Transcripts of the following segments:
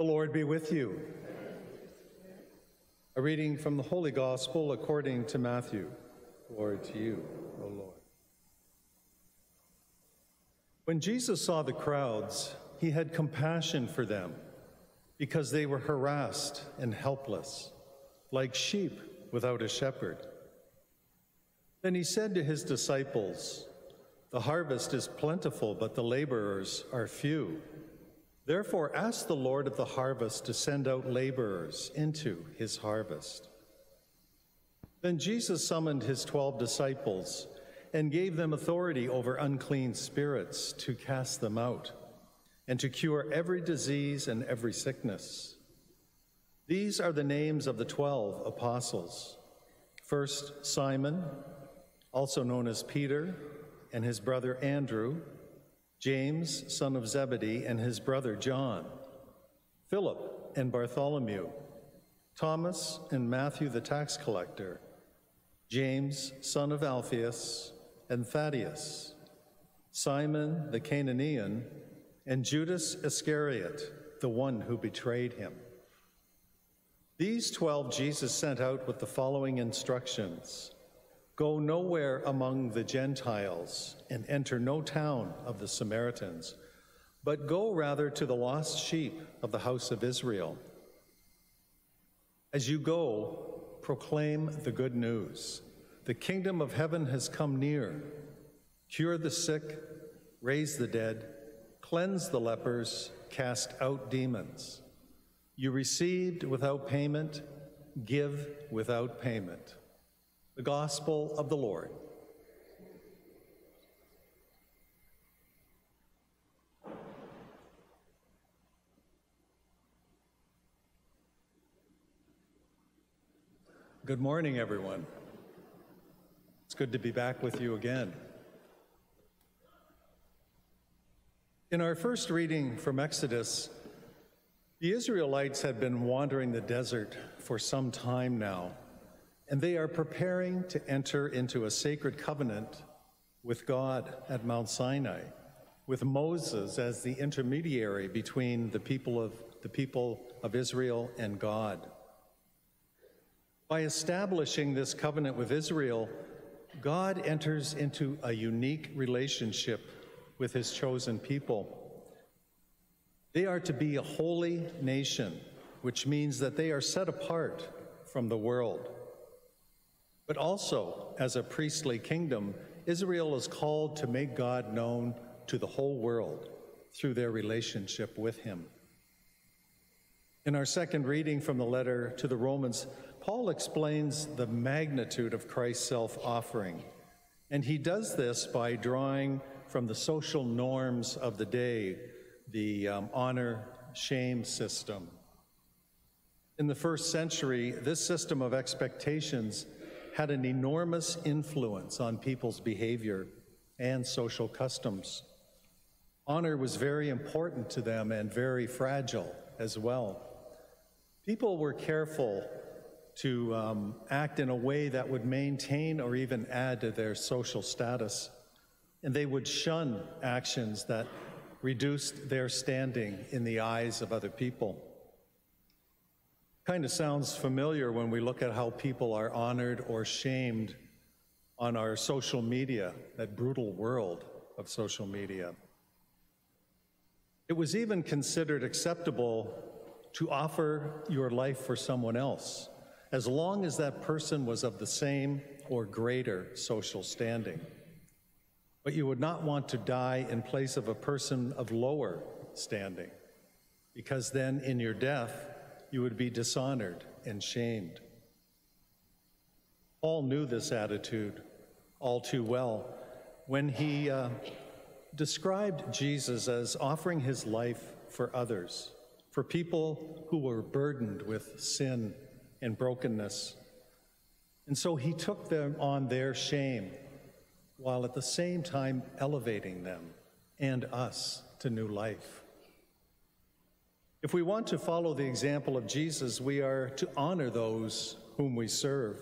The Lord be with you. A reading from the Holy Gospel according to Matthew. Glory to you, O Lord. When Jesus saw the crowds, he had compassion for them because they were harassed and helpless, like sheep without a shepherd. Then he said to his disciples, The harvest is plentiful, but the laborers are few. Therefore, ask the Lord of the harvest to send out laborers into his harvest. Then Jesus summoned his twelve disciples and gave them authority over unclean spirits to cast them out and to cure every disease and every sickness. These are the names of the twelve apostles. First, Simon, also known as Peter, and his brother Andrew, James, son of Zebedee, and his brother John, Philip and Bartholomew, Thomas and Matthew the tax collector, James, son of Alphaeus, and Thaddeus, Simon the Cananaean, and Judas Iscariot, the one who betrayed him. These twelve Jesus sent out with the following instructions Go nowhere among the Gentiles and enter no town of the Samaritans, but go rather to the lost sheep of the house of Israel. As you go, proclaim the good news. The kingdom of heaven has come near. Cure the sick, raise the dead, cleanse the lepers, cast out demons. You received without payment, give without payment. The Gospel of the Lord. Good morning, everyone. It's good to be back with you again. In our first reading from Exodus, the Israelites had been wandering the desert for some time now and they are preparing to enter into a sacred covenant with God at Mount Sinai, with Moses as the intermediary between the people of the people of Israel and God. By establishing this covenant with Israel, God enters into a unique relationship with his chosen people. They are to be a holy nation, which means that they are set apart from the world. But also, as a priestly kingdom, Israel is called to make God known to the whole world through their relationship with Him. In our second reading from the letter to the Romans, Paul explains the magnitude of Christ's self offering. And he does this by drawing from the social norms of the day, the um, honor shame system. In the first century, this system of expectations had an enormous influence on people's behavior and social customs. Honor was very important to them and very fragile as well. People were careful to um, act in a way that would maintain or even add to their social status, and they would shun actions that reduced their standing in the eyes of other people. Kind of sounds familiar when we look at how people are honored or shamed on our social media, that brutal world of social media. It was even considered acceptable to offer your life for someone else, as long as that person was of the same or greater social standing. But you would not want to die in place of a person of lower standing, because then in your death, you would be dishonored and shamed. Paul knew this attitude all too well when he uh, described Jesus as offering his life for others, for people who were burdened with sin and brokenness. And so he took them on their shame while at the same time elevating them and us to new life. If we want to follow the example of Jesus, we are to honor those whom we serve.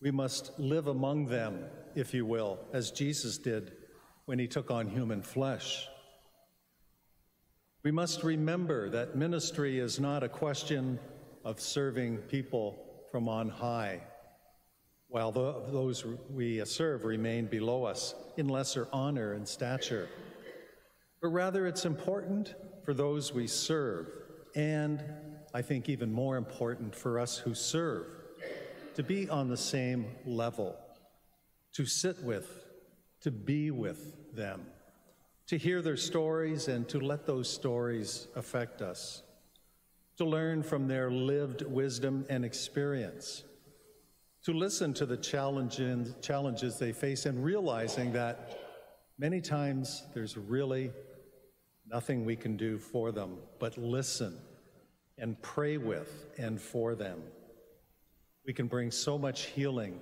We must live among them, if you will, as Jesus did when he took on human flesh. We must remember that ministry is not a question of serving people from on high, while those we serve remain below us in lesser honor and stature. But rather, it's important for those we serve, and I think even more important for us who serve, to be on the same level, to sit with, to be with them, to hear their stories and to let those stories affect us, to learn from their lived wisdom and experience, to listen to the challenges, they face and realizing that many times there's really nothing we can do for them but listen and pray with and for them. We can bring so much healing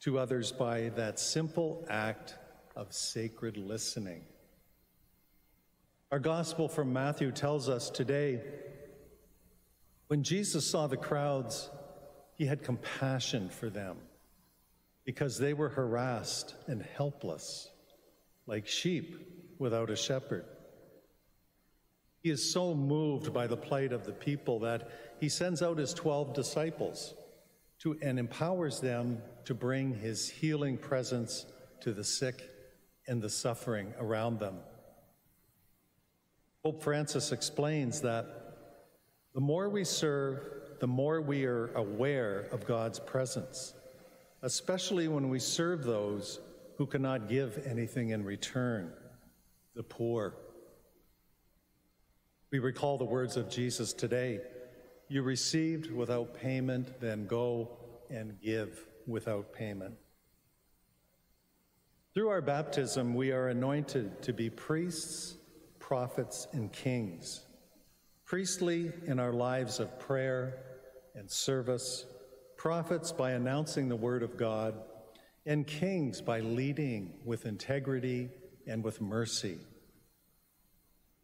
to others by that simple act of sacred listening. Our gospel from Matthew tells us today when Jesus saw the crowds, he had compassion for them because they were harassed and helpless, like sheep without a shepherd. He is so moved by the plight of the people that he sends out his 12 disciples to, and empowers them to bring his healing presence to the sick and the suffering around them. Pope Francis explains that the more we serve, the more we are aware of God's presence, especially when we serve those who cannot give anything in return, the poor we recall the words of Jesus today You received without payment, then go and give without payment. Through our baptism, we are anointed to be priests, prophets, and kings. Priestly in our lives of prayer and service, prophets by announcing the word of God, and kings by leading with integrity and with mercy.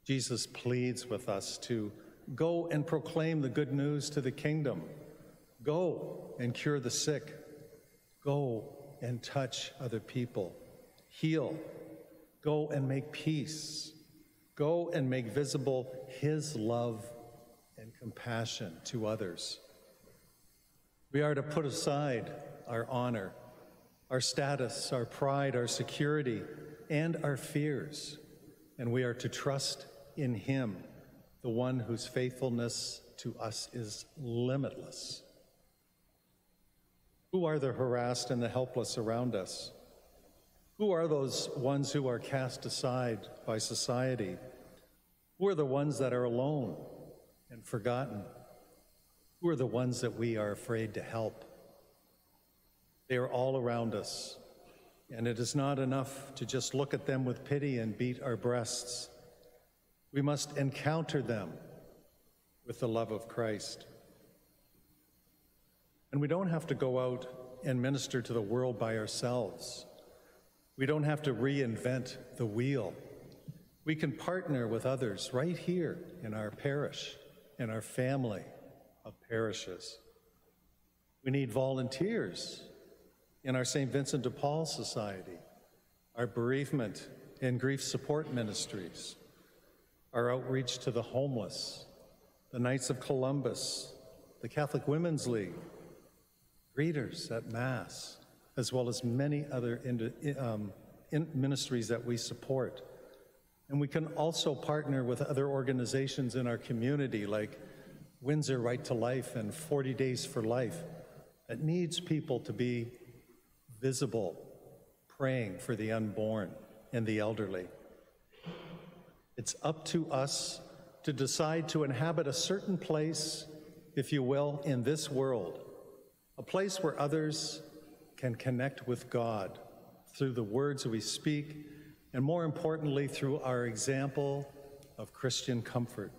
Jesus pleads with us to go and proclaim the good news to the kingdom. Go and cure the sick. Go and touch other people. Heal. Go and make peace. Go and make visible His love and compassion to others. We are to put aside our honor, our status, our pride, our security, and our fears, and we are to trust in Him, the one whose faithfulness to us is limitless. Who are the harassed and the helpless around us? Who are those ones who are cast aside by society? Who are the ones that are alone and forgotten? Who are the ones that we are afraid to help? They are all around us, and it is not enough to just look at them with pity and beat our breasts. We must encounter them with the love of Christ. And we don't have to go out and minister to the world by ourselves. We don't have to reinvent the wheel. We can partner with others right here in our parish, in our family of parishes. We need volunteers in our St. Vincent de Paul Society, our bereavement and grief support ministries, our outreach to the homeless, the Knights of Columbus, the Catholic Women's League, greeters at Mass, as well as many other in, um, in ministries that we support. And we can also partner with other organizations in our community like Windsor Right to Life and 40 Days for Life that needs people to be visible, praying for the unborn and the elderly. It's up to us to decide to inhabit a certain place, if you will, in this world, a place where others can connect with God through the words we speak, and more importantly, through our example of Christian comfort.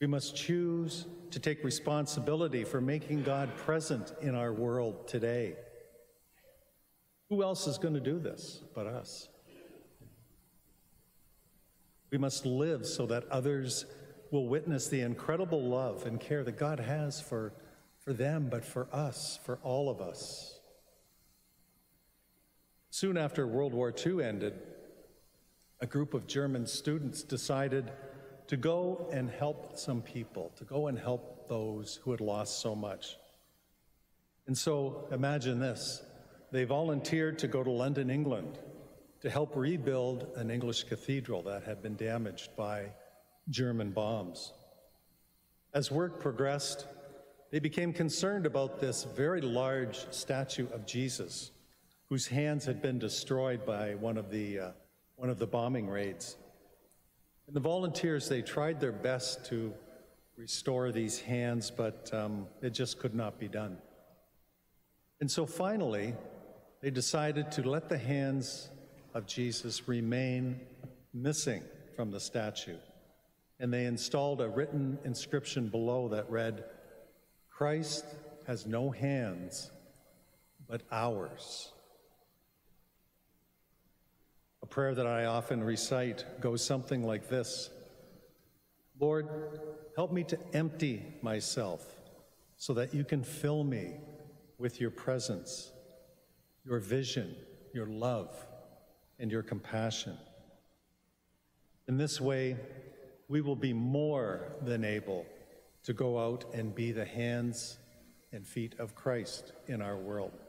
We must choose to take responsibility for making God present in our world today. Who else is going to do this but us? We must live so that others will witness the incredible love and care that God has for, for them, but for us, for all of us. Soon after World War II ended, a group of German students decided to go and help some people, to go and help those who had lost so much. And so imagine this they volunteered to go to London, England, to help rebuild an English cathedral that had been damaged by German bombs. As work progressed, they became concerned about this very large statue of Jesus, whose hands had been destroyed by one of the, uh, one of the bombing raids. And the volunteers, they tried their best to restore these hands, but um, it just could not be done. And so finally, they decided to let the hands of Jesus remain missing from the statue. And they installed a written inscription below that read, Christ has no hands but ours. A prayer that I often recite goes something like this Lord, help me to empty myself so that you can fill me with your presence, your vision, your love, and your compassion. In this way, we will be more than able to go out and be the hands and feet of Christ in our world.